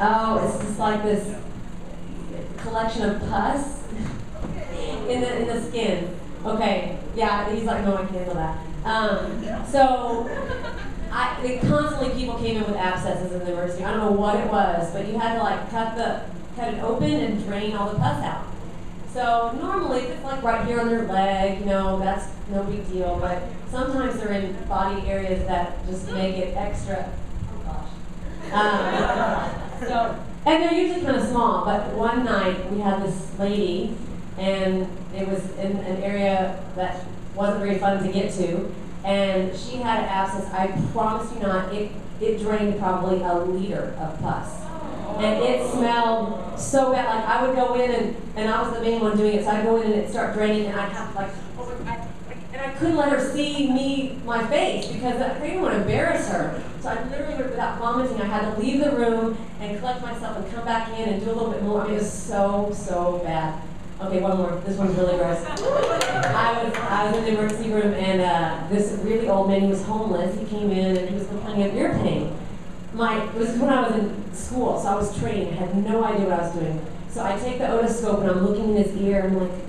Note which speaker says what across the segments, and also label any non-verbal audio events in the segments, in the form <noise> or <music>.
Speaker 1: Oh, it's just like this collection of pus <laughs> in the in the skin. Okay, yeah, he's like, no, I can't handle that. Um, so, I they, constantly people came in with abscesses in the emergency. I don't know what it was, but you had to like cut the cut it open and drain all the pus out. So normally, if it's like right here on their leg, you know, that's no big deal. But sometimes they're in body areas that just make it extra. Oh gosh. Um, so, and they're usually kind of small. But one night we had this lady, and it was in an area that wasn't very fun to get to, and she had an abscess. I promise you not, it it drained probably a liter of pus and it smelled so bad. Like I would go in and, and I was the main one doing it, so I'd go in and it'd start draining, and I'd have to like, couldn't let her see me, my face, because I didn't want to embarrass her. So I literally, without vomiting, I had to leave the room and collect myself and come back in and do a little bit more. I mean, it was so, so bad. Okay, one more. This one's really gross. I was I was in the emergency room and uh, this really old man, he was homeless. He came in and he was complaining of ear pain my, it was when I was in school, so I was training, I had no idea what I was doing. So I take the otoscope and I'm looking in his ear and I'm like, is?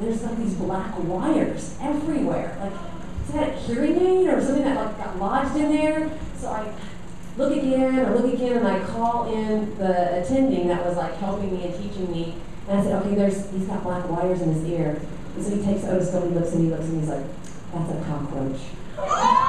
Speaker 1: There's like these black wires everywhere. Like, is that a hearing aid or something that like got lodged in there? So I look again or look again and I call in the attending that was like helping me and teaching me. And I said, okay, there's he's got black wires in his ear. And so he takes otoscope, he looks and he looks and he's like, that's a cockroach. <laughs>